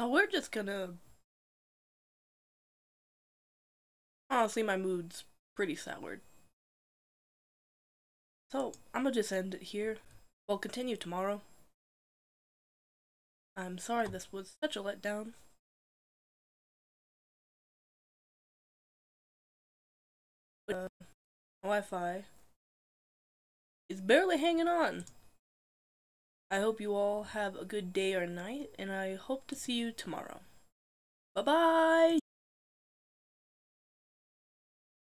So we're just gonna... Honestly, my mood's pretty soured. So, I'm gonna just end it here. We'll continue tomorrow. I'm sorry this was such a letdown. Uh, Wi-Fi is barely hanging on. I hope you all have a good day or night, and I hope to see you tomorrow. Bye-bye!